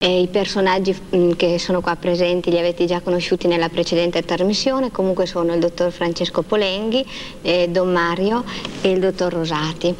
E I personaggi mm, che sono qua presenti li avete già conosciuti nella precedente trasmissione, comunque sono il dottor Francesco Polenghi, eh, Don Mario e il dottor Rosati.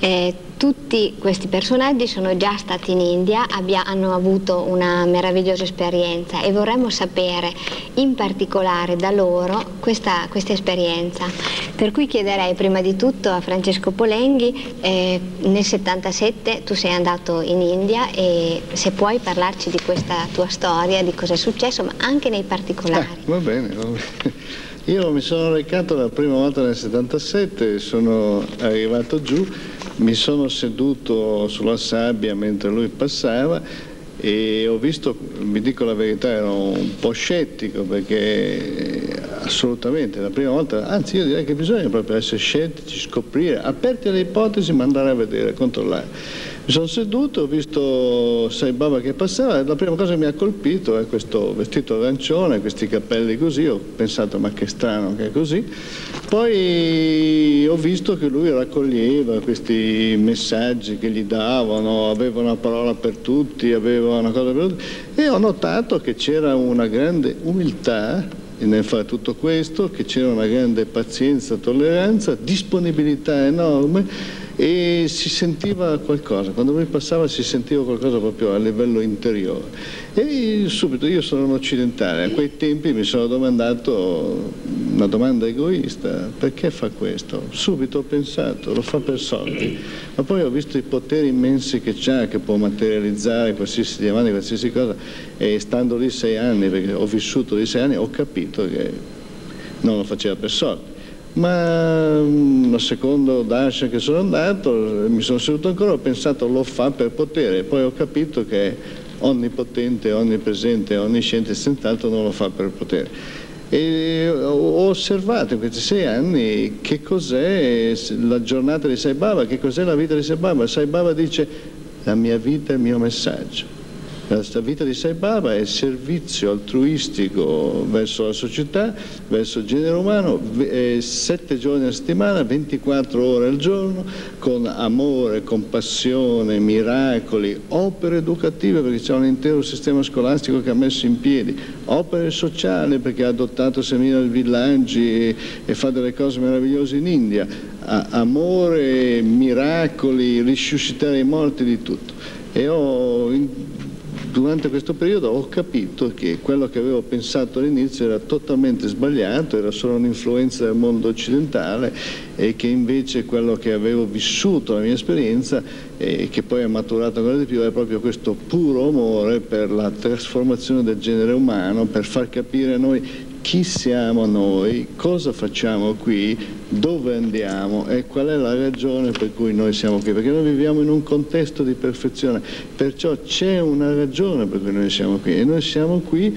Eh, tutti questi personaggi sono già stati in India, abbia, hanno avuto una meravigliosa esperienza e vorremmo sapere in particolare da loro questa, questa esperienza. Per cui chiederei prima di tutto a Francesco Polenghi, eh, nel 77 tu sei andato in India e se puoi parlarci di questa tua storia, di cosa è successo, ma anche nei particolari. Eh, va bene, va bene. Io mi sono recato la prima volta nel 77, sono arrivato giù mi sono seduto sulla sabbia mentre lui passava e ho visto, vi dico la verità, ero un po' scettico perché assolutamente la prima volta, anzi io direi che bisogna proprio essere scettici, scoprire, aperti alle ipotesi ma andare a vedere, controllare. Mi sono seduto, ho visto Sai Baba che passava e la prima cosa che mi ha colpito è questo vestito arancione, questi capelli così, ho pensato ma che strano che è così. Poi ho visto che lui raccoglieva questi messaggi che gli davano, aveva una parola per tutti, aveva una cosa per tutti e ho notato che c'era una grande umiltà nel fare tutto questo, che c'era una grande pazienza, tolleranza, disponibilità enorme e si sentiva qualcosa, quando lui passava si sentiva qualcosa proprio a livello interiore. E subito io sono un occidentale, a quei tempi mi sono domandato una domanda egoista, perché fa questo? Subito ho pensato, lo fa per soldi, ma poi ho visto i poteri immensi che ha, che può materializzare qualsiasi diamante, qualsiasi cosa, e stando lì sei anni, perché ho vissuto lì sei anni, ho capito che non lo faceva per soldi ma mm, a secondo darshan che sono andato mi sono seduto ancora ho pensato lo fa per potere poi ho capito che onnipotente, onnipresente, onnisciente senz'altro non lo fa per potere e ho osservato in questi sei anni che cos'è la giornata di Sai Baba, che cos'è la vita di Sai Baba. Sai Baba dice la mia vita è il mio messaggio. La vita di Sai Baba è servizio altruistico verso la società, verso il genere umano, sette giorni a settimana, 24 ore al giorno, con amore, compassione, miracoli, opere educative perché c'è un intero sistema scolastico che ha messo in piedi, opere sociali perché ha adottato 6.000 villaggi e, e fa delle cose meravigliose in India, amore, miracoli, risuscitare i morti, di tutto. E ho durante questo periodo ho capito che quello che avevo pensato all'inizio era totalmente sbagliato, era solo un'influenza del mondo occidentale e che invece quello che avevo vissuto, la mia esperienza e che poi è maturato ancora di più è proprio questo puro amore per la trasformazione del genere umano, per far capire a noi chi siamo noi, cosa facciamo qui, dove andiamo e qual è la ragione per cui noi siamo qui, perché noi viviamo in un contesto di perfezione, perciò c'è una ragione per cui noi siamo qui. E noi siamo qui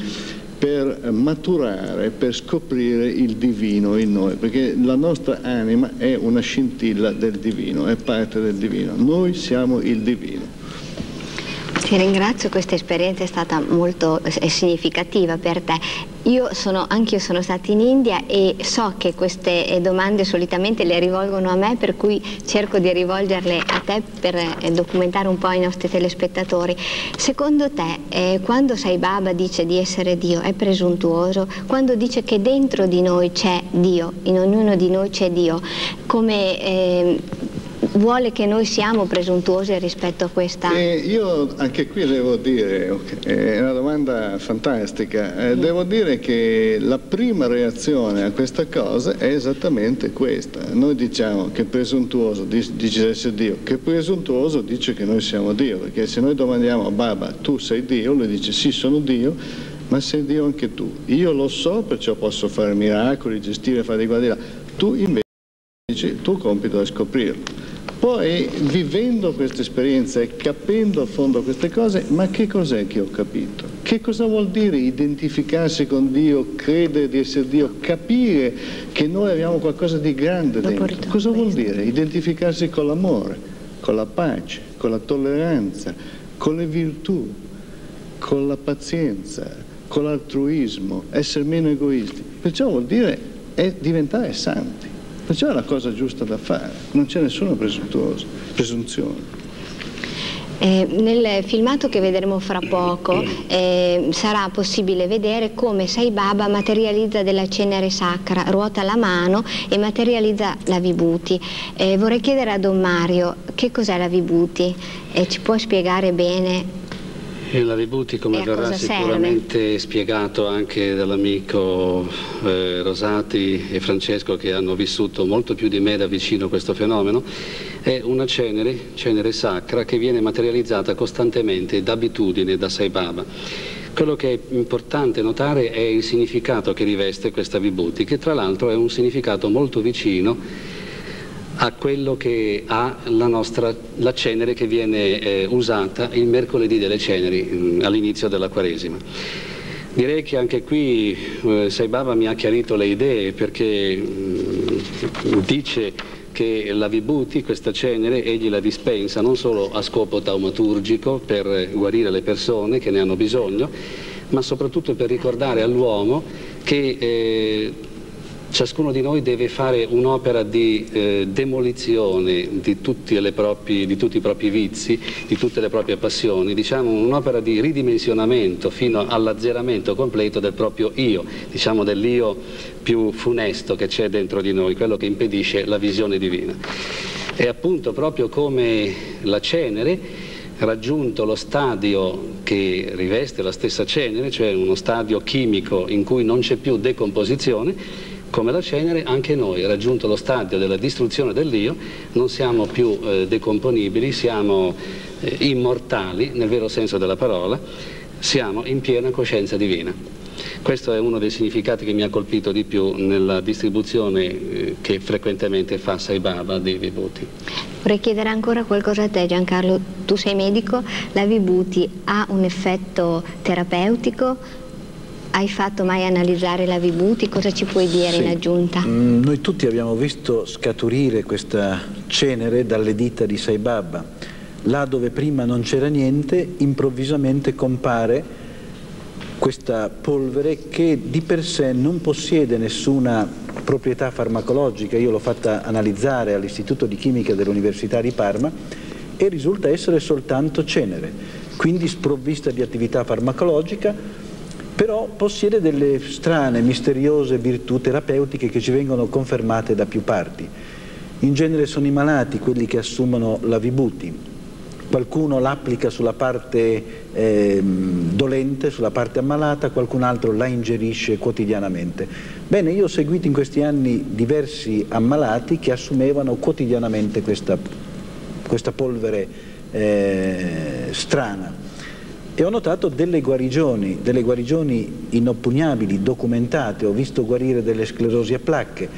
per maturare, per scoprire il divino in noi, perché la nostra anima è una scintilla del divino, è parte del divino, noi siamo il divino. Ti ringrazio, questa esperienza è stata molto è significativa per te. Io sono, anch'io sono stata in India e so che queste eh, domande solitamente le rivolgono a me, per cui cerco di rivolgerle a te per eh, documentare un po' i nostri telespettatori. Secondo te, eh, quando Sai Baba dice di essere Dio, è presuntuoso? Quando dice che dentro di noi c'è Dio, in ognuno di noi c'è Dio, come... Eh, vuole che noi siamo presuntuosi rispetto a questa... Eh, io anche qui devo dire, è una domanda fantastica, eh, devo dire che la prima reazione a questa cosa è esattamente questa. Noi diciamo che presuntuoso dice essere Dio, che presuntuoso dice che noi siamo Dio, perché se noi domandiamo a Baba tu sei Dio, lui dice sì sono Dio, ma sei Dio anche tu. Io lo so, perciò posso fare miracoli, gestire, fare di qua di là. Tu invece dici, il tuo compito è scoprirlo. Poi vivendo questa esperienza e capendo a fondo queste cose, ma che cos'è che ho capito? Che cosa vuol dire identificarsi con Dio, credere di essere Dio, capire che noi abbiamo qualcosa di grande dentro? Cosa vuol dire? Identificarsi con l'amore, con la pace, con la tolleranza, con le virtù, con la pazienza, con l'altruismo, essere meno egoisti. Perciò vuol dire diventare santi. È la cosa giusta da fare, non c'è nessuna presunzione. Eh, nel filmato che vedremo fra poco eh, sarà possibile vedere come Sai Baba materializza della cenere sacra, ruota la mano e materializza la Vibhuti. Eh, vorrei chiedere a Don Mario che cos'è la Vibhuti e ci può spiegare bene e la Vibuti, come verrà sicuramente serve? spiegato anche dall'amico eh, Rosati e Francesco che hanno vissuto molto più di me da vicino questo fenomeno, è una cenere, cenere sacra, che viene materializzata costantemente d'abitudine da Sai Baba. Quello che è importante notare è il significato che riveste questa Vibhuti, che tra l'altro è un significato molto vicino a quello che ha la, nostra, la cenere che viene eh, usata il mercoledì delle ceneri mm, all'inizio della Quaresima. Direi che anche qui eh, Sai Baba mi ha chiarito le idee perché mm, dice che la Vibhuti, questa cenere, egli la dispensa non solo a scopo taumaturgico per guarire le persone che ne hanno bisogno, ma soprattutto per ricordare all'uomo che eh, Ciascuno di noi deve fare un'opera di eh, demolizione di tutti, propri, di tutti, i propri vizi, di tutte le proprie passioni, diciamo un'opera di ridimensionamento fino all'azzeramento completo del proprio io, diciamo dell'io più funesto che c'è dentro di noi, quello che impedisce la visione divina. E appunto proprio come la cenere, raggiunto lo stadio che riveste la stessa cenere, cioè uno stadio chimico in cui non c'è più decomposizione, come la cenere, anche noi, raggiunto lo stadio della distruzione dell'io, non siamo più eh, decomponibili, siamo eh, immortali, nel vero senso della parola, siamo in piena coscienza divina. Questo è uno dei significati che mi ha colpito di più nella distribuzione eh, che frequentemente fa Sai Baba di Vibhuti. Vorrei chiedere ancora qualcosa a te Giancarlo, tu sei medico, la Vibhuti ha un effetto terapeutico? Hai fatto mai analizzare la Vibuti? Cosa ci puoi dire sì. in aggiunta? Mm, noi tutti abbiamo visto scaturire questa cenere dalle dita di Sai Baba. Là dove prima non c'era niente, improvvisamente compare questa polvere che di per sé non possiede nessuna proprietà farmacologica. Io l'ho fatta analizzare all'Istituto di Chimica dell'Università di Parma e risulta essere soltanto cenere, quindi sprovvista di attività farmacologica, però possiede delle strane, misteriose virtù terapeutiche che ci vengono confermate da più parti. In genere sono i malati quelli che assumono la vibuti, qualcuno l'applica sulla parte eh, dolente, sulla parte ammalata, qualcun altro la ingerisce quotidianamente. Bene, io ho seguito in questi anni diversi ammalati che assumevano quotidianamente questa, questa polvere eh, strana e ho notato delle guarigioni, delle guarigioni inoppugnabili, documentate, ho visto guarire delle sclerosi a placche,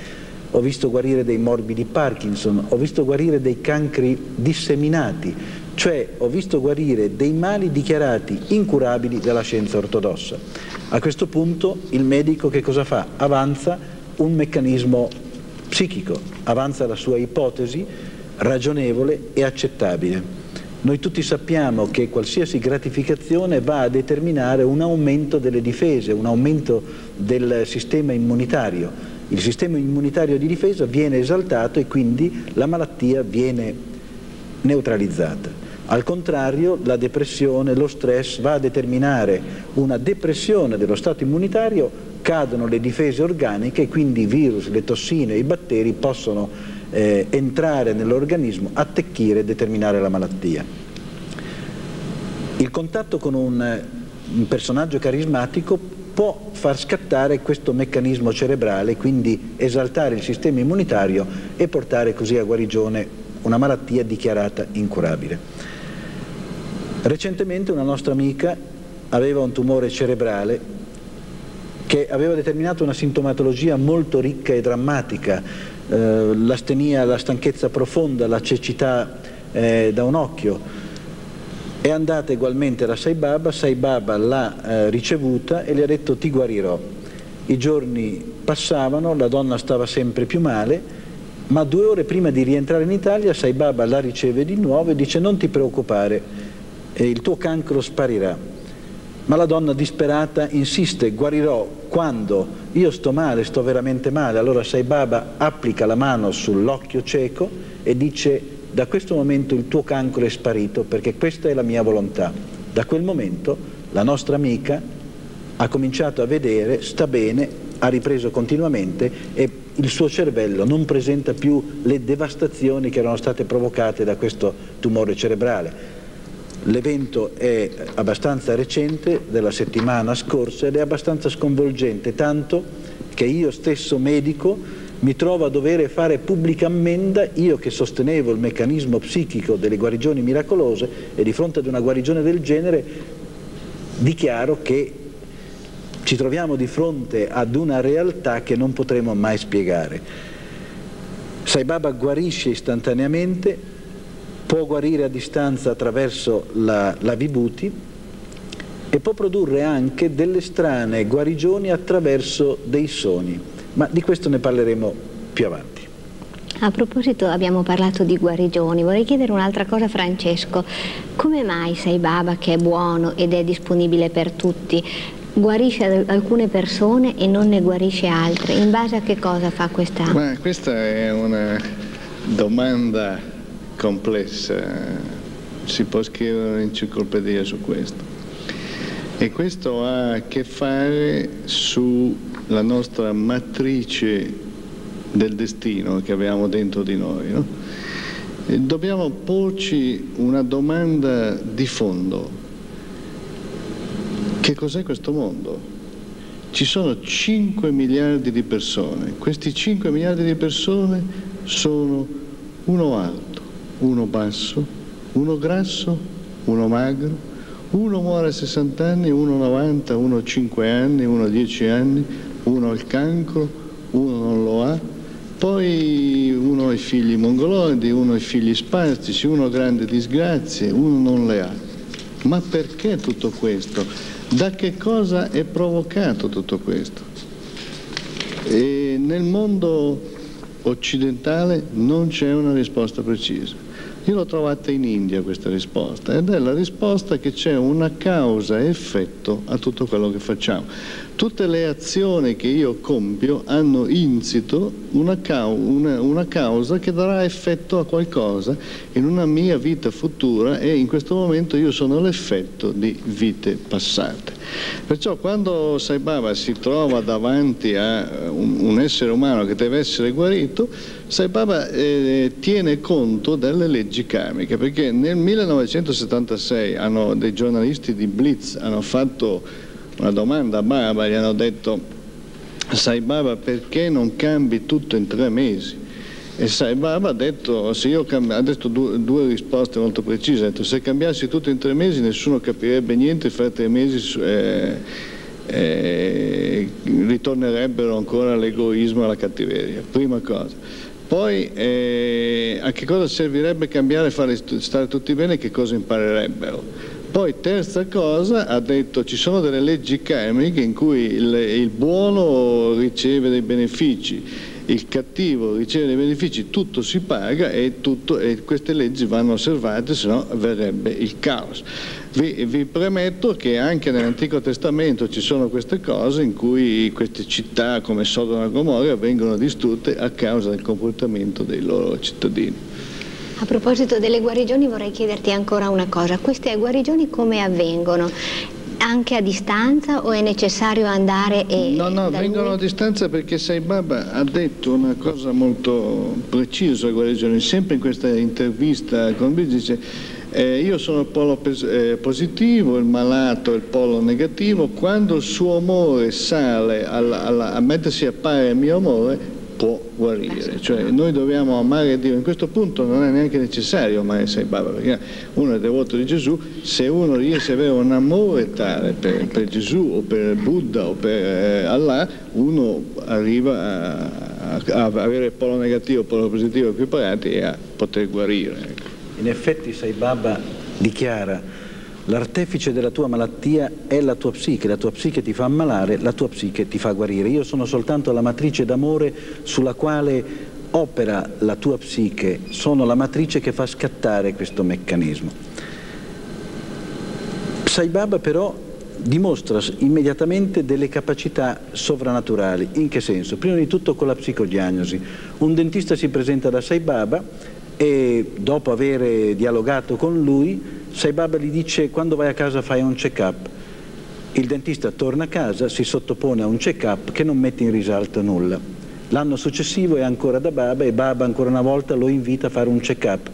ho visto guarire dei morbidi Parkinson, ho visto guarire dei cancri disseminati, cioè ho visto guarire dei mali dichiarati incurabili dalla scienza ortodossa. A questo punto il medico che cosa fa? Avanza un meccanismo psichico, avanza la sua ipotesi ragionevole e accettabile. Noi tutti sappiamo che qualsiasi gratificazione va a determinare un aumento delle difese, un aumento del sistema immunitario. Il sistema immunitario di difesa viene esaltato e quindi la malattia viene neutralizzata. Al contrario, la depressione, lo stress va a determinare una depressione dello stato immunitario, cadono le difese organiche e quindi i virus, le tossine, i batteri possono eh, entrare nell'organismo, attecchire e determinare la malattia. Il contatto con un, un personaggio carismatico può far scattare questo meccanismo cerebrale, quindi esaltare il sistema immunitario e portare così a guarigione una malattia dichiarata incurabile. Recentemente una nostra amica aveva un tumore cerebrale che aveva determinato una sintomatologia molto ricca e drammatica, eh, l'astenia, la stanchezza profonda, la cecità eh, da un occhio. È andata ugualmente da Sai Baba, Sai Baba l'ha eh, ricevuta e le ha detto ti guarirò. I giorni passavano, la donna stava sempre più male, ma due ore prima di rientrare in Italia Sai Baba la riceve di nuovo e dice non ti preoccupare, il tuo cancro sparirà. Ma la donna disperata insiste, guarirò quando io sto male, sto veramente male. Allora Sai Baba applica la mano sull'occhio cieco e dice da questo momento il tuo cancro è sparito perché questa è la mia volontà. Da quel momento la nostra amica ha cominciato a vedere, sta bene, ha ripreso continuamente e il suo cervello non presenta più le devastazioni che erano state provocate da questo tumore cerebrale. L'evento è abbastanza recente, della settimana scorsa, ed è abbastanza sconvolgente, tanto che io stesso medico mi trovo a dover fare pubblica ammenda, io che sostenevo il meccanismo psichico delle guarigioni miracolose e di fronte ad una guarigione del genere dichiaro che ci troviamo di fronte ad una realtà che non potremo mai spiegare. Sai Baba guarisce istantaneamente, può guarire a distanza attraverso la, la Vibhuti e può produrre anche delle strane guarigioni attraverso dei sogni, ma di questo ne parleremo più avanti. A proposito abbiamo parlato di guarigioni, vorrei chiedere un'altra cosa a Francesco, come mai Sai Baba che è buono ed è disponibile per tutti guarisce alcune persone e non ne guarisce altre? In base a che cosa fa questa? Ma questa è una domanda complessa, si può scrivere un'enciclopedia su questo. E questo ha a che fare sulla nostra matrice del destino che abbiamo dentro di noi. No? Dobbiamo porci una domanda di fondo che cos'è questo mondo? Ci sono 5 miliardi di persone, questi 5 miliardi di persone sono uno alto, uno basso, uno grasso, uno magro, uno muore a 60 anni, uno 90, uno 5 anni, uno 10 anni, uno ha il cancro, uno non lo ha, poi uno ha i figli mongoloidi, uno ha i figli spastici, uno ha grandi disgrazie, uno non le ha. Ma perché tutto questo? Da che cosa è provocato tutto questo? E nel mondo occidentale non c'è una risposta precisa. Io l'ho trovata in India questa risposta ed è la risposta che c'è una causa-effetto a tutto quello che facciamo. Tutte le azioni che io compio hanno insito una, cau una, una causa che darà effetto a qualcosa in una mia vita futura e in questo momento io sono l'effetto di vite passate. Perciò quando Sai Baba si trova davanti a un, un essere umano che deve essere guarito, Sai Baba eh, tiene conto delle leggi karmiche, perché nel 1976 hanno, dei giornalisti di Blitz hanno fatto una domanda a Baba, gli hanno detto Sai Baba perché non cambi tutto in tre mesi? E Sai Baba ha detto, ha detto due, due, risposte molto precise, ha detto se cambiassi tutto in tre mesi nessuno capirebbe niente, fra tre mesi eh, eh, ritornerebbero ancora all'egoismo e alla cattiveria, prima cosa. Poi eh, a che cosa servirebbe cambiare fare stare tutti bene e che cosa imparerebbero? Poi terza cosa, ha detto ci sono delle leggi karmiche in cui il, il buono riceve dei benefici, il cattivo riceve dei benefici, tutto si paga e, tutto, e queste leggi vanno osservate, se no verrebbe il caos. Vi, vi, premetto che anche nell'Antico Testamento ci sono queste cose in cui queste città come Sodoma e Gomorra vengono distrutte a causa del comportamento dei loro cittadini. A proposito delle guarigioni vorrei chiederti ancora una cosa, queste guarigioni come avvengono? Anche a distanza o è necessario andare e... No, no, vengono lui? a distanza perché Sai Baba ha detto una cosa molto precisa guarigioni, sempre in questa intervista con lui dice eh, io sono il polo eh, positivo, il malato è il polo negativo, quando il suo amore sale alla, alla, a mettersi a pari al mio amore può guarire, cioè noi dobbiamo amare Dio, in questo punto non è neanche necessario amare Sai Baba, perché uno è devoto di Gesù, se uno riesce ad avere un amore tale per, per Gesù o per Buddha o per eh, Allah, uno arriva a, a, avere il polo negativo, il polo positivo equiparati e a poter guarire. Ecco. In effetti Sai Baba dichiara L'artefice della tua malattia è la tua psiche, la tua psiche ti fa ammalare, la tua psiche ti fa guarire. Io sono soltanto la matrice d'amore sulla quale opera la tua psiche, sono la matrice che fa scattare questo meccanismo. Sai Baba però dimostra immediatamente delle capacità sovrannaturali. In che senso? Prima di tutto con la psicodiagnosi. Un dentista si presenta da Sai Baba e dopo aver dialogato con lui, Sai Baba gli dice quando vai a casa fai un check-up. Il dentista torna a casa, si sottopone a un check-up che non mette in risalto nulla. L'anno successivo è ancora da Baba e Baba ancora una volta lo invita a fare un check-up.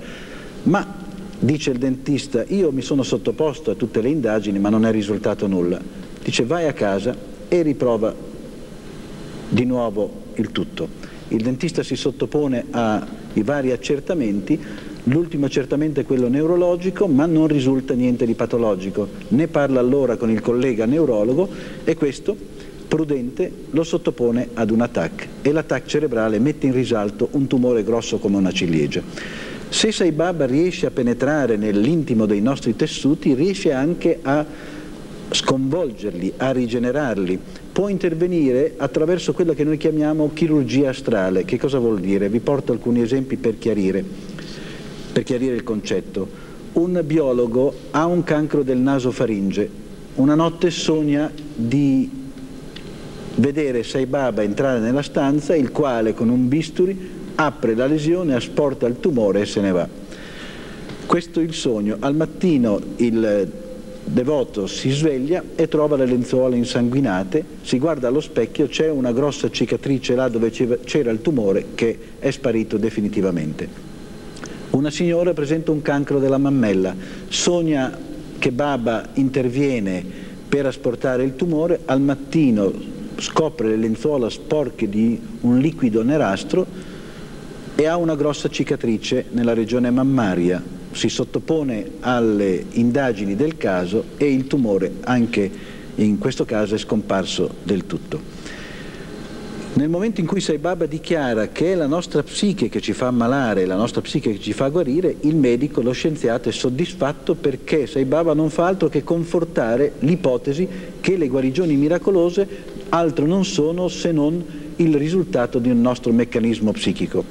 Ma, dice il dentista, io mi sono sottoposto a tutte le indagini ma non è risultato nulla. Dice vai a casa e riprova di nuovo il tutto. Il dentista si sottopone ai vari accertamenti, l'ultimo accertamento è quello neurologico, ma non risulta niente di patologico. Ne parla allora con il collega neurologo e questo, prudente, lo sottopone ad un attack e l'attack cerebrale mette in risalto un tumore grosso come una ciliegia. Se Sai Baba riesce a penetrare nell'intimo dei nostri tessuti, riesce anche a sconvolgerli, a rigenerarli, può intervenire attraverso quella che noi chiamiamo chirurgia astrale. Che cosa vuol dire? Vi porto alcuni esempi per chiarire, per chiarire il concetto. Un biologo ha un cancro del naso faringe, una notte sogna di vedere Sai Baba entrare nella stanza, il quale con un bisturi apre la lesione, asporta il tumore e se ne va. Questo è il sogno. Al mattino il devoto si sveglia e trova le lenzuola insanguinate, si guarda allo specchio, c'è una grossa cicatrice là dove c'era il tumore che è sparito definitivamente. Una signora presenta un cancro della mammella, sogna che Baba interviene per asportare il tumore, al mattino scopre le lenzuola sporche di un liquido nerastro e ha una grossa cicatrice nella regione mammaria, si sottopone alle indagini del caso e il tumore anche in questo caso è scomparso del tutto. Nel momento in cui Sai Baba dichiara che è la nostra psiche che ci fa ammalare, la nostra psiche che ci fa guarire, il medico, lo scienziato è soddisfatto perché Sai Baba non fa altro che confortare l'ipotesi che le guarigioni miracolose altro non sono se non il risultato di un nostro meccanismo psichico.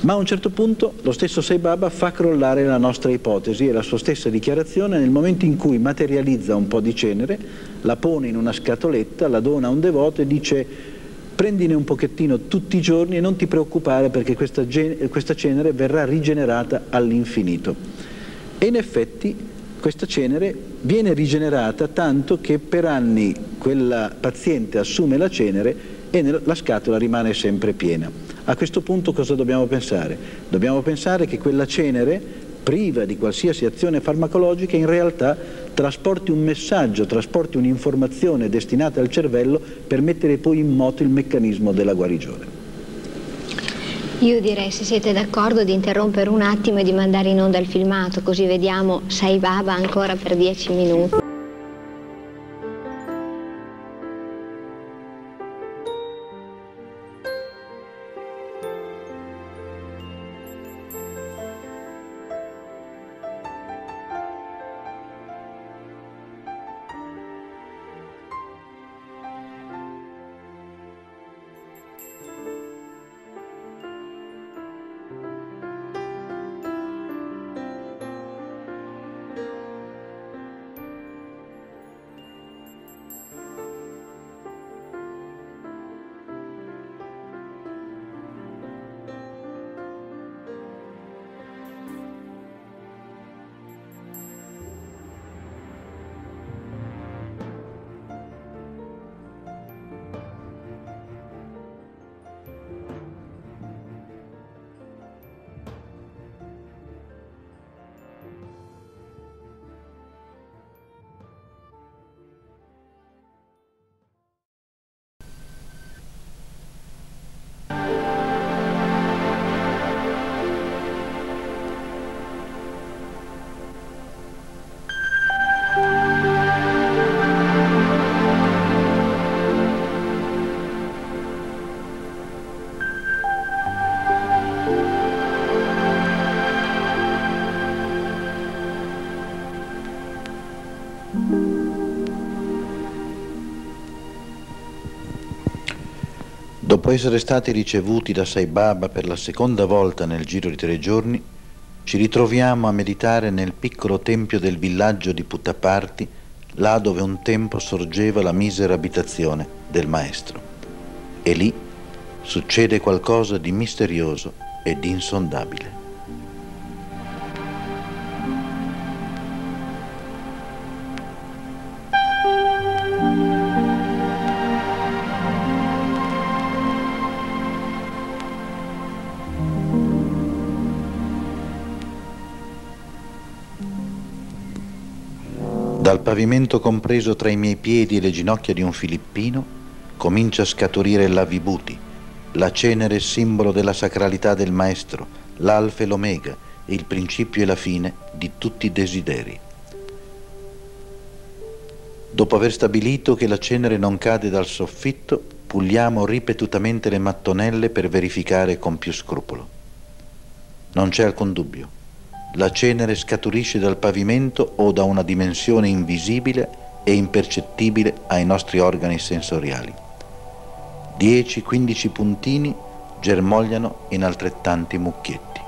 Ma a un certo punto lo stesso Sai Baba fa crollare la nostra ipotesi e la sua stessa dichiarazione nel momento in cui materializza un po' di cenere, la pone in una scatoletta, la dona a un devoto e dice prendine un pochettino tutti i giorni e non ti preoccupare perché questa, questa cenere verrà rigenerata all'infinito. E in effetti questa cenere viene rigenerata tanto che per anni quella paziente assume la cenere e la scatola rimane sempre piena. A questo punto cosa dobbiamo pensare? Dobbiamo pensare che quella cenere, priva di qualsiasi azione farmacologica, in realtà trasporti un messaggio, trasporti un'informazione destinata al cervello per mettere poi in moto il meccanismo della guarigione. Io direi, se siete d'accordo, di interrompere un attimo e di mandare in onda il filmato, così vediamo Sai Baba ancora per dieci minuti. Dopo essere stati ricevuti da Sai Baba per la seconda volta nel giro di tre giorni, ci ritroviamo a meditare nel piccolo tempio del villaggio di Puttaparti, là dove un tempo sorgeva la misera abitazione del maestro. E lì succede qualcosa di misterioso e di insondabile. Dal pavimento compreso tra i miei piedi e le ginocchia di un filippino comincia a scaturire la vibhuti, la cenere simbolo della sacralità del maestro, l'alfa e l'omega, il principio e la fine di tutti i desideri. Dopo aver stabilito che la cenere non cade dal soffitto, puliamo ripetutamente le mattonelle per verificare con più scrupolo. Non c'è alcun dubbio la cenere scaturisce dal pavimento o da una dimensione invisibile e impercettibile ai nostri organi sensoriali. 10-15 puntini germogliano in altrettanti mucchietti.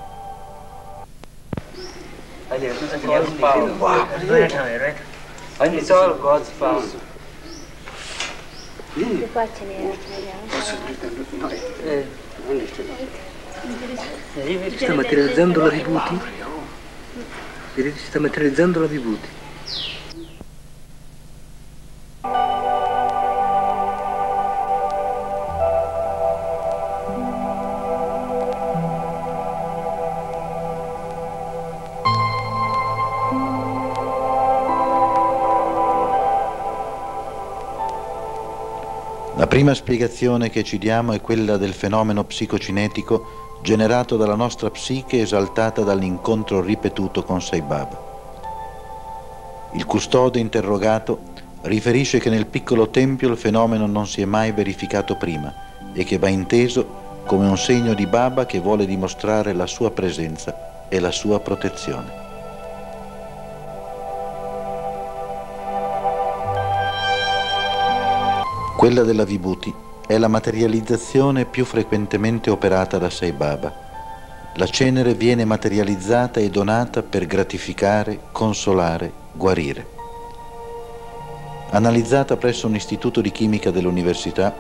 Sta materializzando la vibuti? Vedete, si sta materializzando la vibuti. La prima spiegazione che ci diamo è quella del fenomeno psicocinetico generato dalla nostra psiche esaltata dall'incontro ripetuto con Sai Baba. Il custode interrogato riferisce che nel piccolo tempio il fenomeno non si è mai verificato prima e che va inteso come un segno di Baba che vuole dimostrare la sua presenza e la sua protezione. Quella della Vibhuti è la materializzazione più frequentemente operata da Sai Baba. La cenere viene materializzata e donata per gratificare, consolare, guarire. Analizzata presso un istituto di chimica dell'università,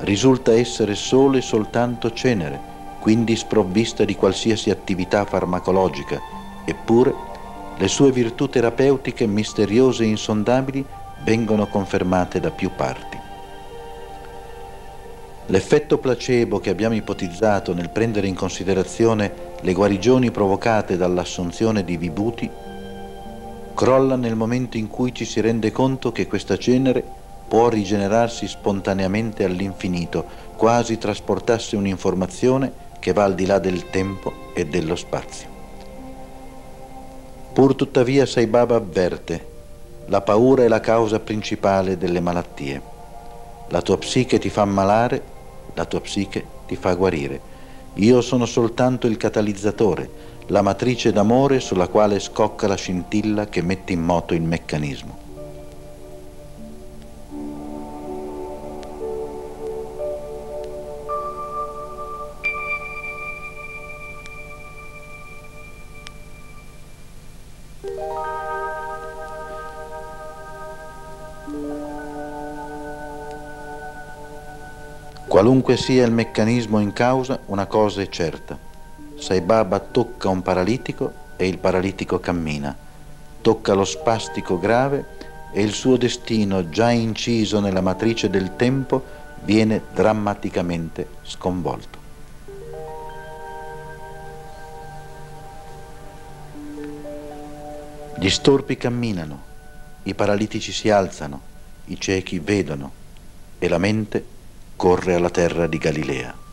risulta essere solo e soltanto cenere, quindi sprovvista di qualsiasi attività farmacologica, eppure le sue virtù terapeutiche misteriose e insondabili vengono confermate da più parti. L'effetto placebo che abbiamo ipotizzato nel prendere in considerazione le guarigioni provocate dall'assunzione di vibuti crolla nel momento in cui ci si rende conto che questa cenere può rigenerarsi spontaneamente all'infinito, quasi trasportasse un'informazione che va al di là del tempo e dello spazio. Pur tuttavia Sai Baba avverte, la paura è la causa principale delle malattie. La tua psiche ti fa ammalare la tua psiche ti fa guarire. Io sono soltanto il catalizzatore, la matrice d'amore sulla quale scocca la scintilla che mette in moto il meccanismo. Qualunque sia il meccanismo in causa, una cosa è certa. Sai Baba tocca un paralitico e il paralitico cammina. Tocca lo spastico grave e il suo destino, già inciso nella matrice del tempo, viene drammaticamente sconvolto. Gli storpi camminano, i paralitici si alzano, i ciechi vedono e la mente corre alla terra di Galilea.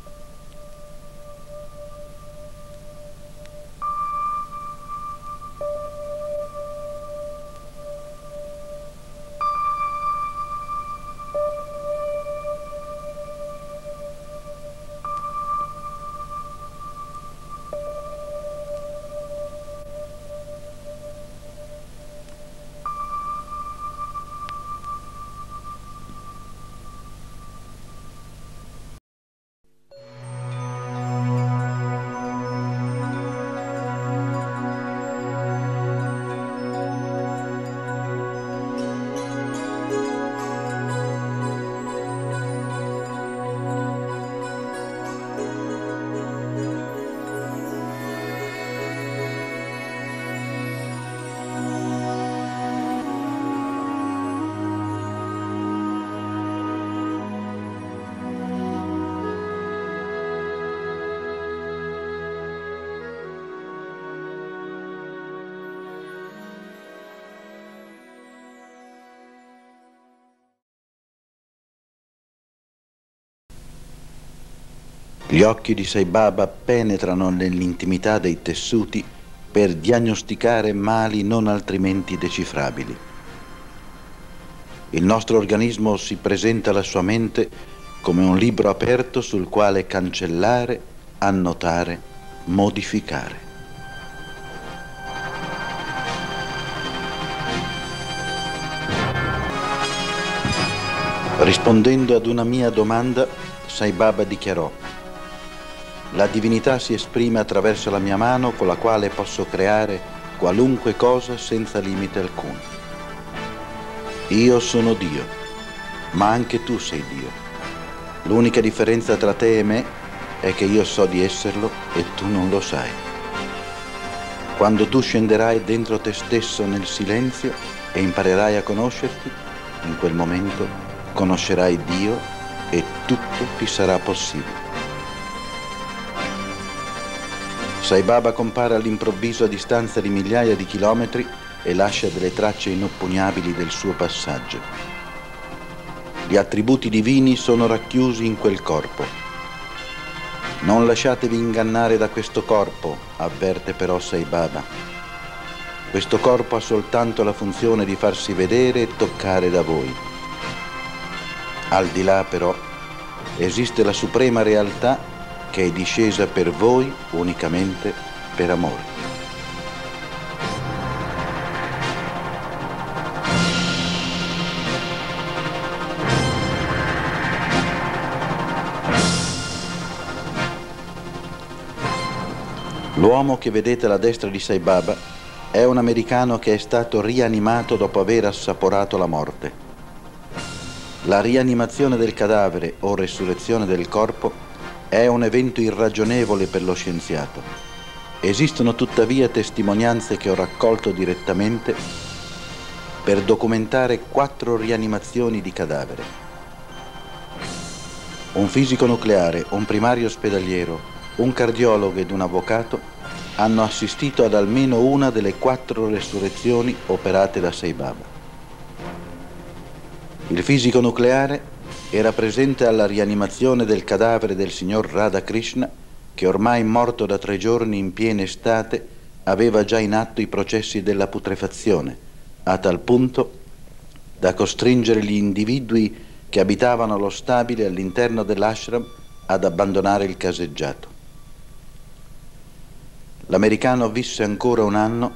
Gli occhi di Sai Baba penetrano nell'intimità dei tessuti per diagnosticare mali non altrimenti decifrabili. Il nostro organismo si presenta alla sua mente come un libro aperto sul quale cancellare, annotare, modificare. Rispondendo ad una mia domanda, Sai Baba dichiarò la divinità si esprime attraverso la mia mano con la quale posso creare qualunque cosa senza limite alcuno. Io sono Dio, ma anche tu sei Dio. L'unica differenza tra te e me è che io so di esserlo e tu non lo sai. Quando tu scenderai dentro te stesso nel silenzio e imparerai a conoscerti, in quel momento conoscerai Dio e tutto ti sarà possibile. Sai Baba compare all'improvviso a distanza di migliaia di chilometri e lascia delle tracce inoppugnabili del suo passaggio. Gli attributi divini sono racchiusi in quel corpo. Non lasciatevi ingannare da questo corpo, avverte però Sai Baba. Questo corpo ha soltanto la funzione di farsi vedere e toccare da voi. Al di là però esiste la suprema realtà che è discesa per voi unicamente per amore. L'uomo che vedete alla destra di Sai Baba è un americano che è stato rianimato dopo aver assaporato la morte. La rianimazione del cadavere o resurrezione del corpo è un evento irragionevole per lo scienziato. Esistono tuttavia testimonianze che ho raccolto direttamente per documentare quattro rianimazioni di cadavere. Un fisico nucleare, un primario ospedaliero, un cardiologo ed un avvocato hanno assistito ad almeno una delle quattro resurrezioni operate da Seibaba. Il fisico nucleare era presente alla rianimazione del cadavere del signor Radha Krishna, che ormai morto da tre giorni in piena estate aveva già in atto i processi della putrefazione, a tal punto da costringere gli individui che abitavano lo stabile all'interno dell'ashram ad abbandonare il caseggiato. L'americano visse ancora un anno,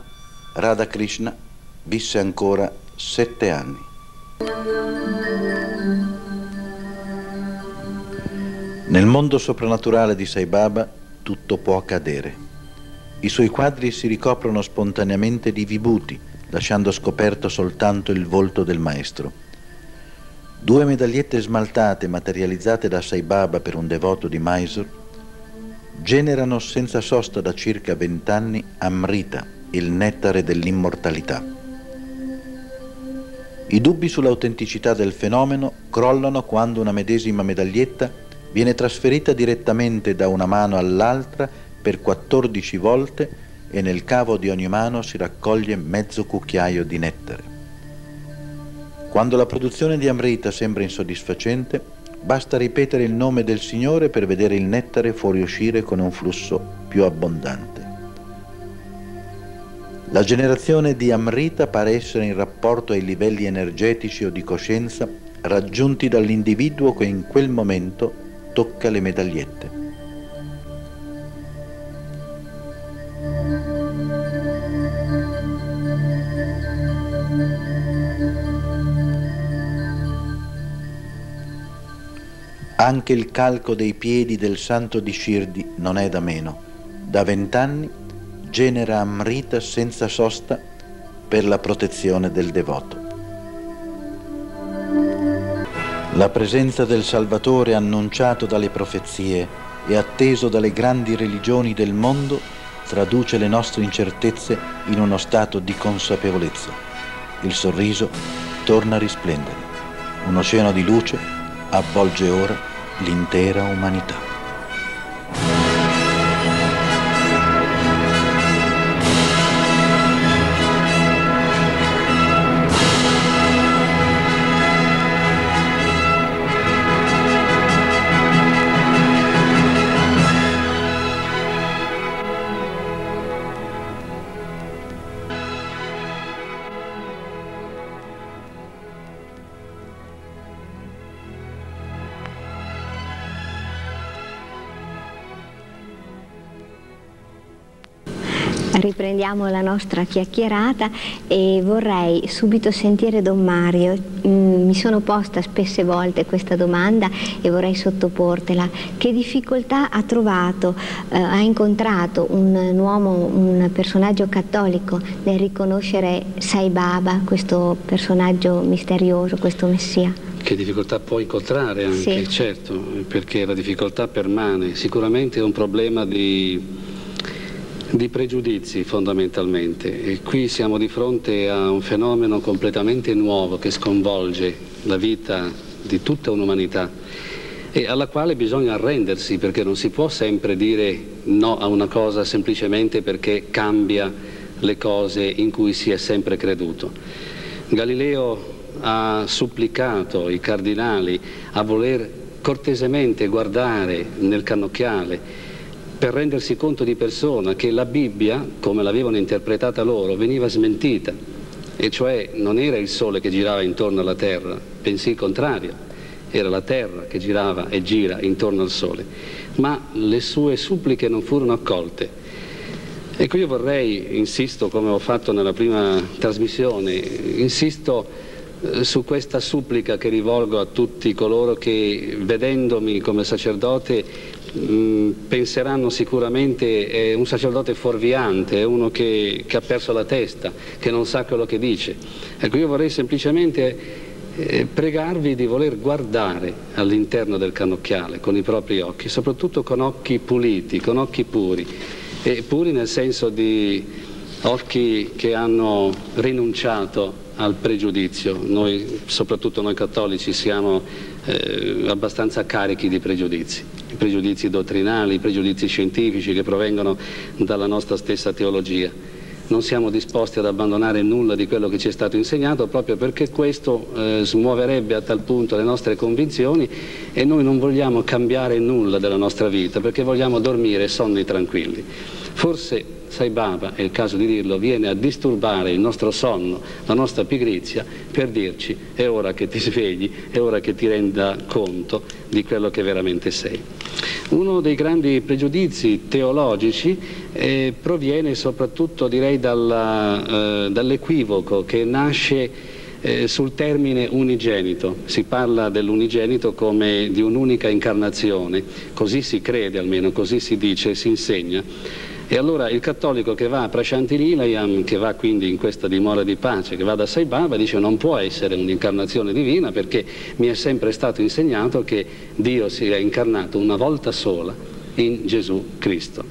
Radha Krishna visse ancora sette anni. Nel mondo soprannaturale di Sai Baba tutto può accadere. I suoi quadri si ricoprono spontaneamente di vibuti, lasciando scoperto soltanto il volto del maestro. Due medagliette smaltate materializzate da Sai Baba per un devoto di Mysore generano senza sosta da circa vent'anni Amrita, il nettare dell'immortalità. I dubbi sull'autenticità del fenomeno crollano quando una medesima medaglietta viene trasferita direttamente da una mano all'altra per 14 volte e nel cavo di ogni mano si raccoglie mezzo cucchiaio di nettare. Quando la produzione di Amrita sembra insoddisfacente, basta ripetere il nome del Signore per vedere il nettare fuoriuscire con un flusso più abbondante. La generazione di Amrita pare essere in rapporto ai livelli energetici o di coscienza raggiunti dall'individuo che in quel momento tocca le medagliette. Anche il calco dei piedi del santo di Shirdi non è da meno. Da vent'anni genera Amrita senza sosta per la protezione del devoto. La presenza del Salvatore annunciato dalle profezie e atteso dalle grandi religioni del mondo traduce le nostre incertezze in uno stato di consapevolezza. Il sorriso torna a risplendere. Un oceano di luce avvolge ora l'intera umanità. Riprendiamo la nostra chiacchierata e vorrei subito sentire Don Mario. Mm, mi sono posta spesse volte questa domanda e vorrei sottoportela. Che difficoltà ha trovato, eh, ha incontrato un, uomo, un personaggio cattolico nel riconoscere Sai Baba, questo personaggio misterioso, questo messia? Che difficoltà può incontrare anche, sì. certo, perché la difficoltà permane. Sicuramente è un problema di di pregiudizi fondamentalmente e qui siamo di fronte a un fenomeno completamente nuovo che sconvolge la vita di tutta un'umanità e alla quale bisogna arrendersi perché non si può sempre dire no a una cosa semplicemente perché cambia le cose in cui si è sempre creduto. Galileo ha supplicato i cardinali a voler cortesemente guardare nel cannocchiale per rendersi conto di persona che la Bibbia, come l'avevano interpretata loro, veniva smentita, e cioè non era il Sole che girava intorno alla Terra, bensì il contrario, era la Terra che girava e gira intorno al Sole, ma le sue suppliche non furono accolte. Ecco, io vorrei, insisto come ho fatto nella prima trasmissione, insisto eh, su questa supplica che rivolgo a tutti coloro che vedendomi come sacerdote Mm, penseranno sicuramente è un sacerdote fuorviante, è uno che, che, ha perso la testa, che non sa quello che dice. Ecco, io vorrei semplicemente eh, pregarvi di voler guardare all'interno del cannocchiale con i propri occhi, soprattutto con occhi puliti, con occhi puri, e puri nel senso di occhi che hanno rinunciato al pregiudizio. Noi, soprattutto noi cattolici, siamo eh, abbastanza carichi di pregiudizi, i pregiudizi dottrinali, i pregiudizi scientifici che provengono dalla nostra stessa teologia. Non siamo disposti ad abbandonare nulla di quello che ci è stato insegnato proprio perché questo eh, smuoverebbe a tal punto le nostre convinzioni e noi non vogliamo cambiare nulla della nostra vita perché vogliamo dormire sonni tranquilli. Forse Sai Baba, è il caso di dirlo, viene a disturbare il nostro sonno, la nostra pigrizia, per dirci è ora che ti svegli, è ora che ti renda conto di quello che veramente sei. Uno dei grandi pregiudizi teologici eh, proviene soprattutto direi eh, dall'equivoco che nasce eh, sul termine unigenito. Si parla dell'unigenito come di un'unica incarnazione, così si crede almeno, così si dice, si insegna. E allora il cattolico che va a Prashanti che va quindi in questa dimora di pace, che va da Sai Baba, dice non può essere un'incarnazione divina perché mi è sempre stato insegnato che Dio si è incarnato una volta sola in Gesù Cristo.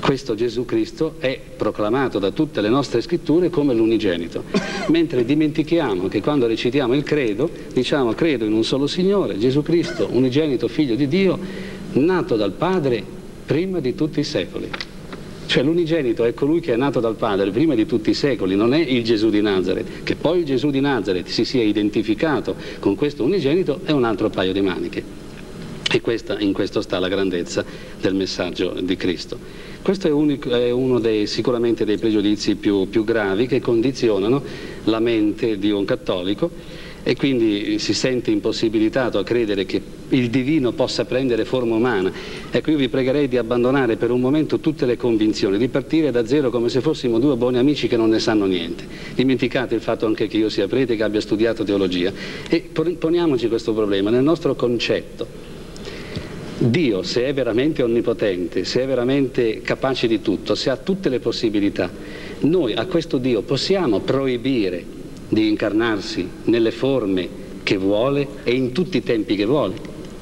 Questo Gesù Cristo è proclamato da tutte le nostre scritture come l'unigenito, mentre dimentichiamo che quando recitiamo il credo diciamo credo in un solo Signore, Gesù Cristo, unigenito figlio di Dio, nato dal Padre prima di tutti i secoli. Cioè l'unigenito è colui che è nato dal Padre prima di tutti i secoli, non è il Gesù di Nazareth. Che poi il Gesù di Nazareth si sia identificato con questo unigenito è un altro paio di maniche. E questa, in questo sta la grandezza del messaggio di Cristo. Questo è, unico, è uno dei, sicuramente dei pregiudizi più, più gravi che condizionano la mente di un cattolico e quindi si sente impossibilitato a credere che il divino possa prendere forma umana. Ecco, io vi pregherei di abbandonare per un momento tutte le convinzioni, di partire da zero come se fossimo due buoni amici che non ne sanno niente. Dimenticate il fatto anche che io sia prete e che abbia studiato teologia e poniamoci questo problema nel nostro concetto. Dio, se è veramente onnipotente, se è veramente capace di tutto, se ha tutte le possibilità, noi a questo Dio possiamo proibire di incarnarsi nelle forme che vuole e in tutti i tempi che vuole?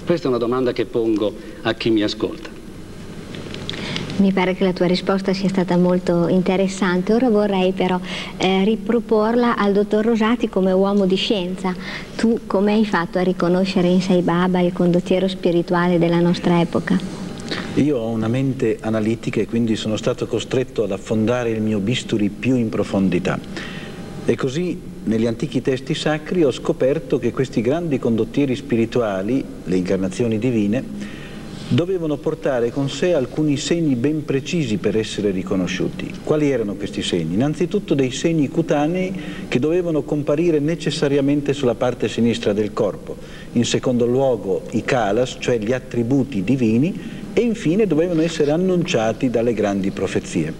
Questa è una domanda che pongo a chi mi ascolta. Mi pare che la tua risposta sia stata molto interessante. Ora vorrei però eh, riproporla al dottor Rosati come uomo di scienza. Tu come hai fatto a riconoscere in Sai Baba il condottiero spirituale della nostra epoca? Io ho una mente analitica e quindi sono stato costretto ad affondare il mio bisturi più in profondità. E così negli antichi testi sacri ho scoperto che questi grandi condottieri spirituali, le incarnazioni divine, dovevano portare con sé alcuni segni ben precisi per essere riconosciuti. Quali erano questi segni? Innanzitutto dei segni cutanei che dovevano comparire necessariamente sulla parte sinistra del corpo, in secondo luogo i kalas, cioè gli attributi divini, e infine dovevano essere annunciati dalle grandi profezie.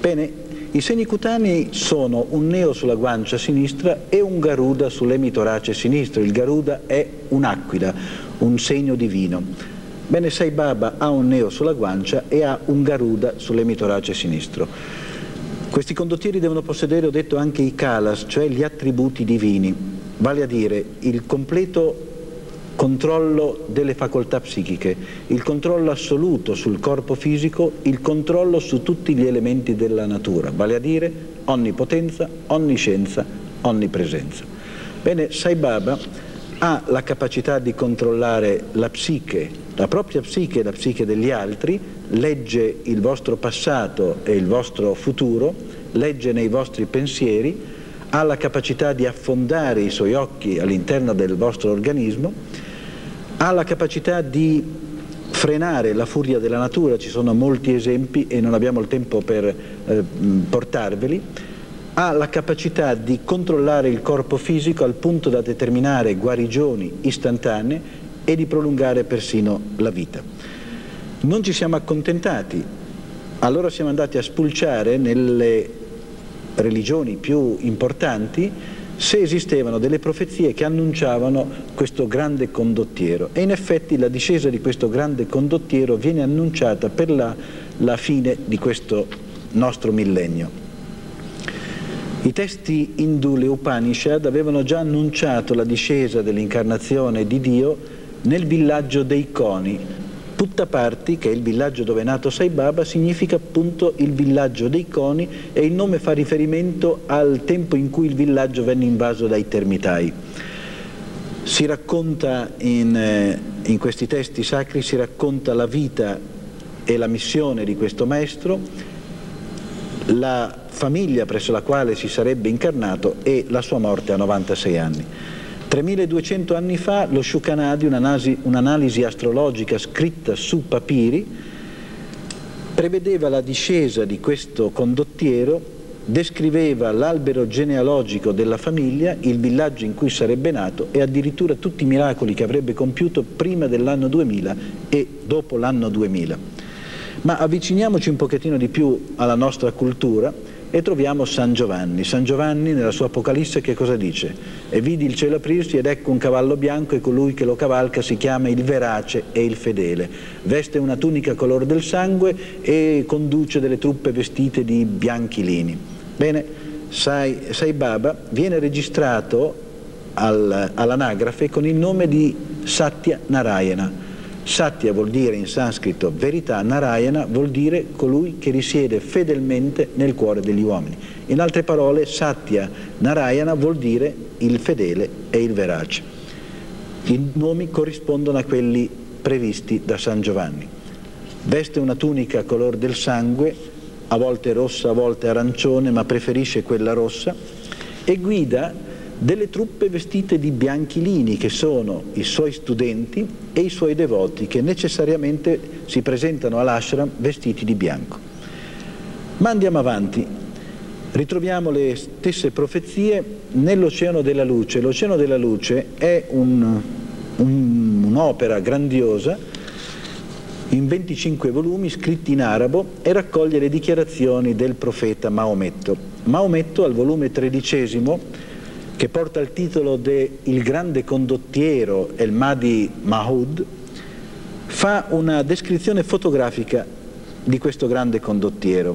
Bene, i segni cutanei sono un neo sulla guancia sinistra e un garuda sull'emitorace sinistro. Il garuda è un'aquila, un segno divino. Bene, Sai Baba ha un neo sulla guancia e ha un garuda sull'emitorace sinistro. Questi condottieri devono possedere, ho detto, anche i kalas, cioè gli attributi divini, vale a dire il completo controllo delle facoltà psichiche, il controllo assoluto sul corpo fisico, il controllo su tutti gli elementi della natura, vale a dire onnipotenza, onniscienza, onnipresenza. Bene, Sai Baba ha la capacità di controllare la psiche, la propria psiche e la psiche degli altri, legge il vostro passato e il vostro futuro, legge nei vostri pensieri, ha la capacità di affondare i suoi occhi all'interno del vostro organismo ha la capacità di frenare la furia della natura, ci sono molti esempi e non abbiamo il tempo per eh, portarveli, ha la capacità di controllare il corpo fisico al punto da determinare guarigioni istantanee e di prolungare persino la vita. Non ci siamo accontentati, allora siamo andati a spulciare nelle religioni più importanti se esistevano delle profezie che annunciavano questo grande condottiero e in effetti la discesa di questo grande condottiero viene annunciata per la, la fine di questo nostro millennio. I testi indù, le Upanishad, avevano già annunciato la discesa dell'incarnazione di Dio nel villaggio dei Coni, Puttaparthi, che è il villaggio dove è nato Sai Baba, significa appunto il villaggio dei coni e il nome fa riferimento al tempo in cui il villaggio venne invaso dai termitai. Si racconta in, eh, in questi testi sacri, si racconta la vita e la missione di questo maestro, la famiglia presso la quale si sarebbe incarnato e la sua morte a 96 anni. 3200 anni fa lo Shukanadi, un'analisi astrologica scritta su papiri, prevedeva la discesa di questo condottiero, descriveva l'albero genealogico della famiglia, il villaggio in cui sarebbe nato e addirittura tutti i miracoli che avrebbe compiuto prima dell'anno 2000 e dopo l'anno 2000. Ma avviciniamoci un pochettino di più alla nostra cultura e troviamo San Giovanni. San Giovanni nella sua Apocalisse che cosa dice? E vidi il cielo aprirsi ed ecco un cavallo bianco e colui che lo cavalca si chiama il verace e il fedele. Veste una tunica color del sangue e conduce delle truppe vestite di bianchi lini. Bene, Sai, Sai Baba viene registrato al, all'anagrafe con il nome di Satya Narayana Satya vuol dire in sanscrito verità, Narayana vuol dire colui che risiede fedelmente nel cuore degli uomini. In altre parole, Satya Narayana vuol dire il fedele e il verace. I nomi corrispondono a quelli previsti da San Giovanni. Veste una tunica color del sangue, a volte rossa, a volte arancione, ma preferisce quella rossa, e guida delle truppe vestite di bianchi lini che sono i suoi studenti e i suoi devoti che necessariamente si presentano all'ashram vestiti di bianco. Ma andiamo avanti, ritroviamo le stesse profezie nell'Oceano della Luce. L'Oceano della Luce è un, un, un'opera grandiosa in 25 volumi scritti in arabo e raccoglie le dichiarazioni del profeta Maometto. Maometto al volume tredicesimo che porta il titolo de Il grande condottiero El Mahdi Mahud, fa una descrizione fotografica di questo grande condottiero.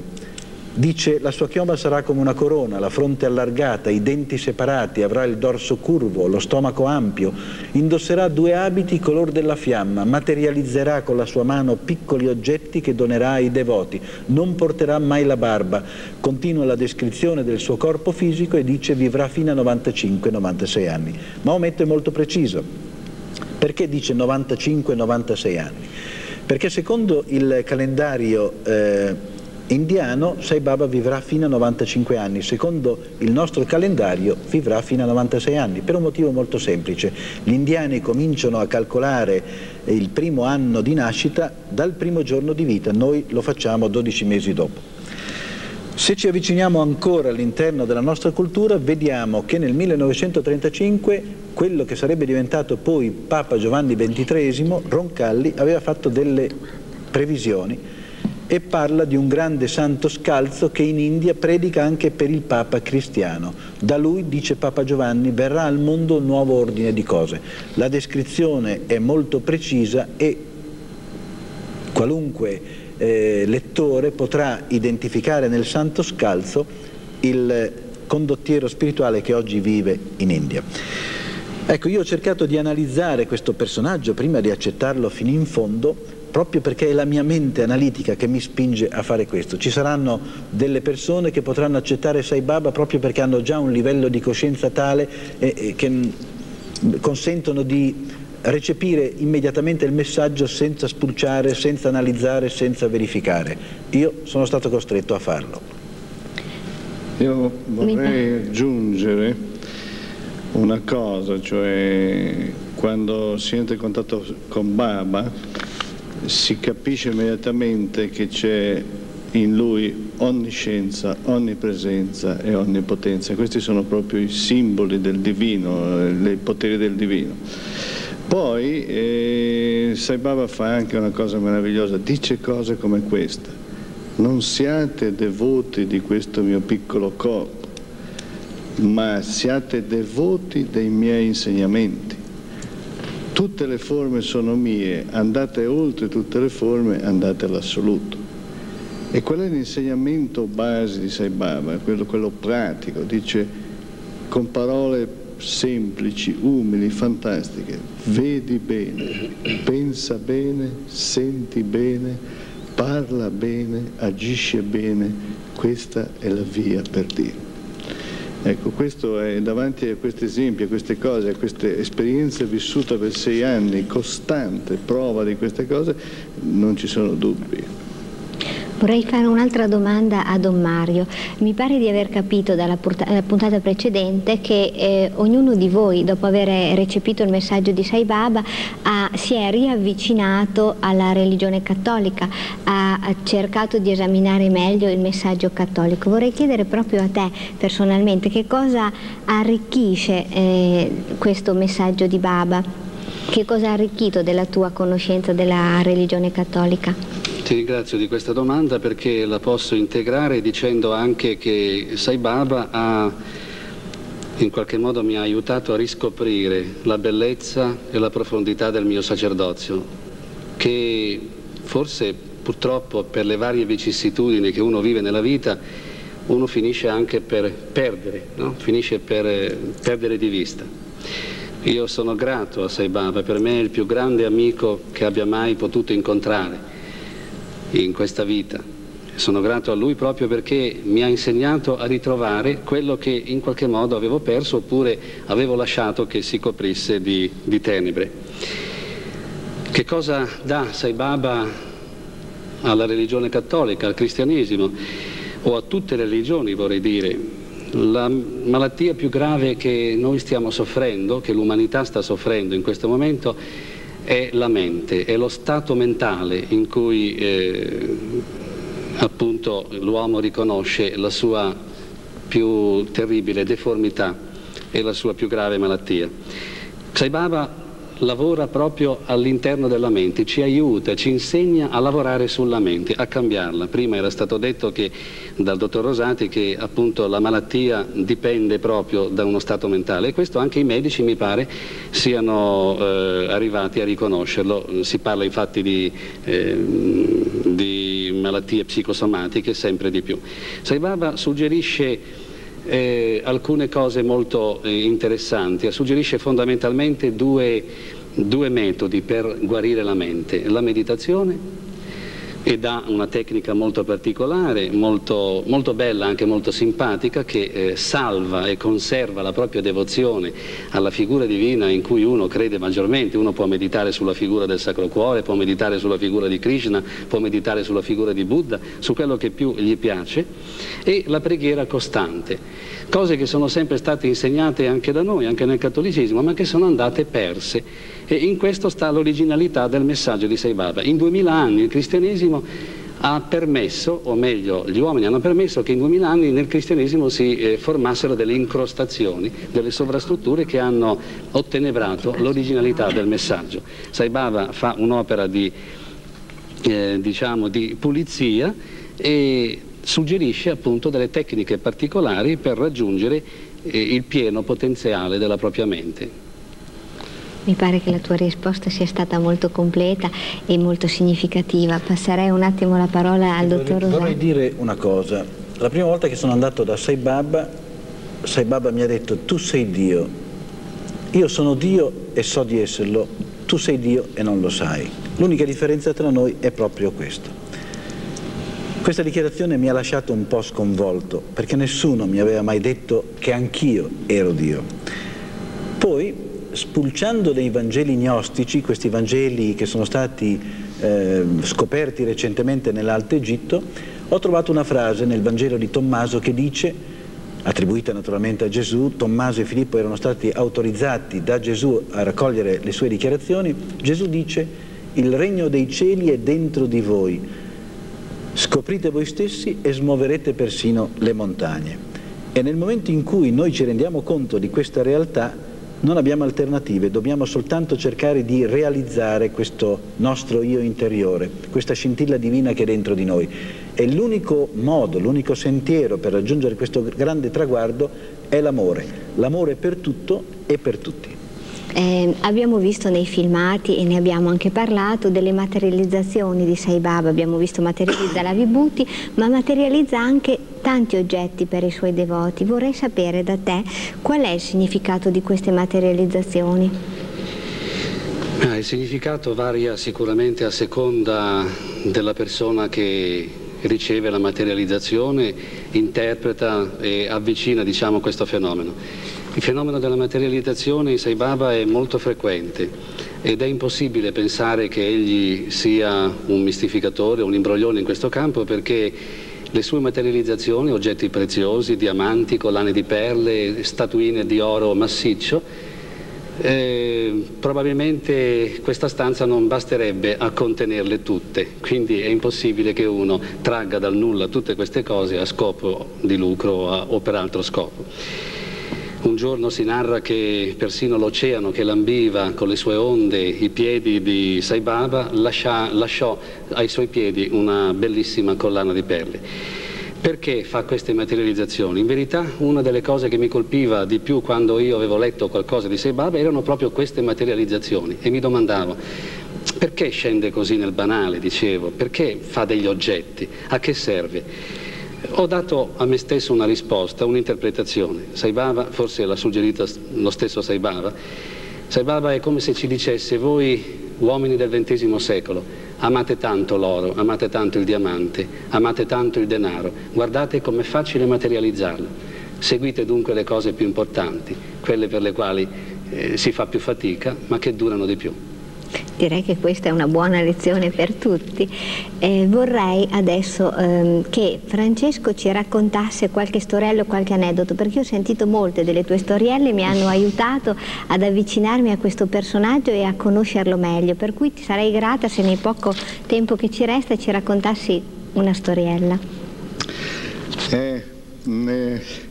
Dice la sua chioma sarà come una corona, la fronte allargata, i denti separati, avrà il dorso curvo, lo stomaco ampio, indosserà due abiti color della fiamma, materializzerà con la sua mano piccoli oggetti che donerà ai devoti, non porterà mai la barba, continua la descrizione del suo corpo fisico e dice vivrà fino a 95-96 anni. Maometto è molto preciso. Perché dice 95-96 anni? Perché secondo il calendario eh, indiano Sai Baba vivrà fino a 95 anni, secondo il nostro calendario vivrà fino a 96 anni, per un motivo molto semplice. Gli indiani cominciano a calcolare il primo anno di nascita dal primo giorno di vita, noi lo facciamo 12 mesi dopo. Se ci avviciniamo ancora all'interno della nostra cultura, vediamo che nel 1935 quello che sarebbe diventato poi Papa Giovanni XXIII, Roncalli, aveva fatto delle previsioni e parla di un grande santo scalzo che in India predica anche per il Papa cristiano. Da lui, dice Papa Giovanni, verrà al mondo un nuovo ordine di cose. La descrizione è molto precisa e qualunque eh, lettore potrà identificare nel santo scalzo il condottiero spirituale che oggi vive in India. Ecco, io ho cercato di analizzare questo personaggio prima di accettarlo fino in fondo, proprio perché è la mia mente analitica che mi spinge a fare questo. Ci saranno delle persone che potranno accettare Sai Baba proprio perché hanno già un livello di coscienza tale eh, eh, che consentono di recepire immediatamente il messaggio senza spulciare, senza analizzare, senza verificare. Io sono stato costretto a farlo. Io vorrei aggiungere una cosa, cioè quando si entra in contatto con Baba si capisce immediatamente che c'è in lui onniscienza, onnipresenza e onnipotenza. Questi sono proprio i simboli del divino, i poteri del divino. Poi eh, Sai Baba fa anche una cosa meravigliosa, dice cose come questa. Non siate devoti di questo mio piccolo corpo, ma siate devoti dei miei insegnamenti. Tutte le forme sono mie, andate oltre tutte le forme, andate all'assoluto. E qual è l'insegnamento base di Sai Baba? Quello, quello pratico, dice con parole semplici, umili, fantastiche, vedi bene, pensa bene, senti bene, parla bene, agisce bene, questa è la via per Dio. Ecco, questo è davanti a questi esempi, a queste cose, a queste esperienze vissute per sei anni, costante prova di queste cose, non ci sono dubbi. Vorrei fare un'altra domanda a Don Mario. Mi pare di aver capito dalla puntata precedente che eh, ognuno di voi, dopo aver recepito il messaggio di Sai Baba, ha, si è riavvicinato alla religione cattolica, ha, ha, cercato di esaminare meglio il messaggio cattolico. Vorrei chiedere proprio a te personalmente che cosa arricchisce eh, questo messaggio di Baba? Che cosa ha arricchito della tua conoscenza della religione cattolica? Ti ringrazio di questa domanda perché la posso integrare dicendo anche che Sai Baba ha, in qualche modo mi ha aiutato a riscoprire la bellezza e la profondità del mio sacerdozio, che forse purtroppo per le varie vicissitudini che uno vive nella vita uno finisce anche per perdere, no? finisce per eh, perdere di vista. Io sono grato a Sai Baba, per me è il più grande amico che abbia mai potuto incontrare in questa vita. Sono grato a lui proprio perché mi ha insegnato a ritrovare quello che in qualche modo avevo perso oppure avevo lasciato che si coprisse di, di tenebre. Che cosa dà Sai Baba alla religione cattolica, al cristianesimo o a tutte le religioni vorrei dire? La malattia più grave che noi stiamo soffrendo, che l'umanità sta soffrendo in questo momento, è la mente, è lo stato mentale in cui eh, appunto l'uomo riconosce la sua più terribile deformità e la sua più grave malattia. Sai Baba lavora proprio all'interno della mente, ci aiuta, ci insegna a lavorare sulla mente, a cambiarla. Prima era stato detto che, dal dottor Rosati che appunto la malattia dipende proprio da uno stato mentale e questo anche i medici mi pare siano eh, arrivati a riconoscerlo. Si parla infatti di, eh, di malattie psicosomatiche sempre di più. Saibaba suggerisce eh, alcune cose molto eh, interessanti, suggerisce fondamentalmente due, due metodi per guarire la mente, la meditazione ed ha una tecnica molto particolare, molto, molto bella, anche molto simpatica, che eh, salva e conserva la propria devozione alla figura divina in cui uno crede maggiormente. Uno può meditare sulla figura del Sacro Cuore, può meditare sulla figura di Krishna, può meditare sulla figura di Buddha, su quello che più gli piace, e la preghiera costante. Cose che sono sempre state insegnate anche da noi, anche nel cattolicesimo, ma che sono andate perse e in questo sta l'originalità del messaggio di Sai Baba. In duemila anni il cristianesimo ha permesso, o meglio gli uomini hanno permesso che in duemila anni nel cristianesimo si eh, formassero delle incrostazioni, delle sovrastrutture che hanno ottenebrato l'originalità del messaggio. Sai Baba fa un'opera di eh, diciamo, di pulizia e suggerisce appunto delle tecniche particolari per raggiungere eh, il pieno potenziale della propria mente. Mi pare che la tua risposta sia stata molto completa e molto significativa. Passerei un attimo la parola al dottor Rosati. Vorrei dire una cosa. La prima volta che sono andato da Sai Baba, Sai Baba mi ha detto tu sei Dio, io sono Dio e so di esserlo, tu sei Dio e non lo sai. L'unica differenza tra noi è proprio questo. Questa dichiarazione mi ha lasciato un po' sconvolto perché nessuno mi aveva mai detto che anch'io ero Dio. Poi spulciando dei Vangeli gnostici, questi Vangeli che sono stati eh, scoperti recentemente nell'Alto Egitto, ho trovato una frase nel Vangelo di Tommaso che dice, attribuita naturalmente a Gesù, Tommaso e Filippo erano stati autorizzati da Gesù a raccogliere le sue dichiarazioni, Gesù dice il regno dei cieli è dentro di voi, scoprite voi stessi e smuoverete persino le montagne. E nel momento in cui noi ci rendiamo conto di questa realtà, non abbiamo alternative, dobbiamo soltanto cercare di realizzare questo nostro io interiore, questa scintilla divina che è dentro di noi. E l'unico modo, l'unico sentiero per raggiungere questo grande traguardo è l'amore, l'amore per tutto e per tutti. Eh, abbiamo visto nei filmati e ne abbiamo anche parlato delle materializzazioni di Sai Baba, abbiamo visto materializza la Vibhuti, ma materializza anche tanti oggetti per i suoi devoti. Vorrei sapere da te qual è il significato di queste materializzazioni. Ah, il significato varia sicuramente a seconda della persona che riceve la materializzazione, interpreta e avvicina diciamo, questo fenomeno. Il fenomeno della materializzazione in Sai Baba è molto frequente ed è impossibile pensare che egli sia un mistificatore, un imbroglione in questo campo perché le sue materializzazioni, oggetti preziosi, diamanti, collane di perle, statuine di oro massiccio, eh, probabilmente questa stanza non basterebbe a contenerle tutte, quindi è impossibile che uno tragga dal nulla tutte queste cose a scopo di lucro o per altro scopo. Un giorno si narra che persino l'oceano che lambiva con le sue onde i piedi di Sai Baba lascia, lasciò ai suoi piedi una bellissima collana di perle. Perché fa queste materializzazioni? In verità una delle cose che mi colpiva di più quando io avevo letto qualcosa di Sai Baba erano proprio queste materializzazioni e mi domandavo perché scende così nel banale, dicevo, perché fa degli oggetti, a che serve? Ho dato a me stesso una risposta, un'interpretazione. Saibaba, forse l'ha suggerita lo stesso Saibaba, Saibaba è come se ci dicesse voi uomini del XX secolo, amate tanto l'oro, amate tanto il diamante, amate tanto il denaro, guardate com'è facile materializzarlo. Seguite dunque le cose più importanti, quelle per le quali eh, si fa più fatica, ma che durano di più. Direi che questa è una buona lezione per tutti. Eh, vorrei adesso ehm, che Francesco ci raccontasse qualche storiello, qualche aneddoto, perché ho sentito molte delle tue storielle, mi hanno aiutato ad avvicinarmi a questo personaggio e a conoscerlo meglio, per cui ti sarei grata se nel poco tempo che ci resta ci raccontassi una storiella. Eh, ne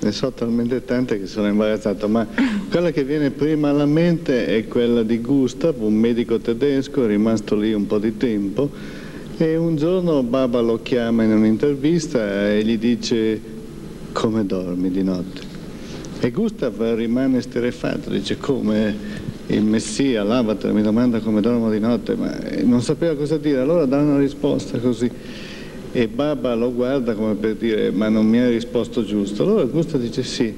ne so talmente tante che sono imbarazzato, ma quella che viene prima alla mente è quella di Gustav, un medico tedesco, è rimasto lì un po' di tempo e un giorno Baba lo chiama in un'intervista e gli dice come dormi di notte? E Gustav rimane sterefatto, dice come? Il Messia, l'avatar, mi domanda come dormo di notte, ma non sapeva cosa dire, allora dà una risposta così e Baba lo guarda come per dire ma non mi hai risposto giusto. Allora Gusta dice sì,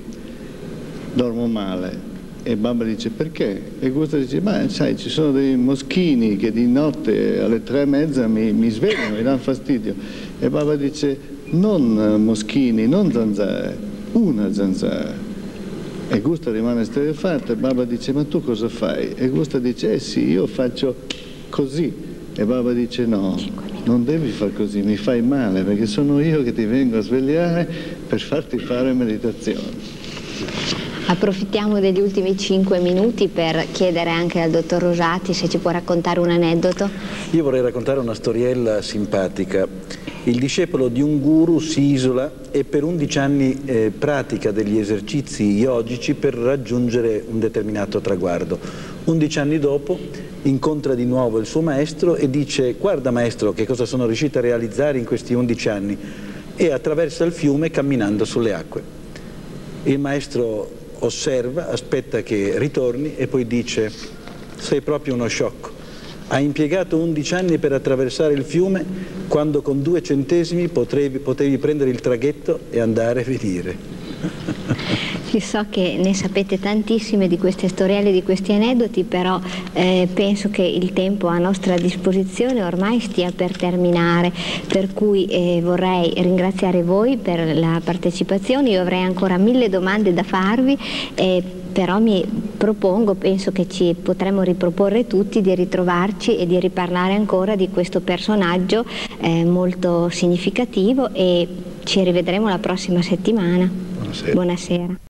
dormo male. E Baba dice perché? E Gusta dice ma sai ci sono dei moschini che di notte alle tre e mezza mi, mi svegliano, mi danno fastidio. E Baba dice non moschini, non zanzare, una zanzara. E Gusta rimane sterefatto e Baba dice ma tu cosa fai? E Gusta dice eh sì io faccio così. E Baba dice no, non devi far così, mi fai male perché sono io che ti vengo a svegliare per farti fare meditazione. Approfittiamo degli ultimi cinque minuti per chiedere anche al dottor Rosati se ci può raccontare un aneddoto. Io vorrei raccontare una storiella simpatica. Il discepolo di un guru si isola e per 11 anni eh, pratica degli esercizi yogici per raggiungere un determinato traguardo. 11 anni dopo incontra di nuovo il suo maestro e dice guarda maestro che cosa sono riuscito a realizzare in questi 11 anni e attraversa il fiume camminando sulle acque. Il maestro osserva, aspetta che ritorni e poi dice sei proprio uno sciocco. Hai impiegato 11 anni per attraversare il fiume quando con due centesimi potevi, potevi prendere il traghetto e andare e venire. So che ne sapete tantissime di queste storielle, di questi aneddoti, però eh, penso che il tempo a nostra disposizione ormai stia per terminare, per cui eh, vorrei ringraziare voi per la partecipazione, io avrei ancora mille domande da farvi. Eh, però mi propongo, penso che ci potremmo riproporre tutti di ritrovarci e di riparlare ancora di questo personaggio eh, molto significativo e ci rivedremo la prossima settimana. Buonasera. Buonasera.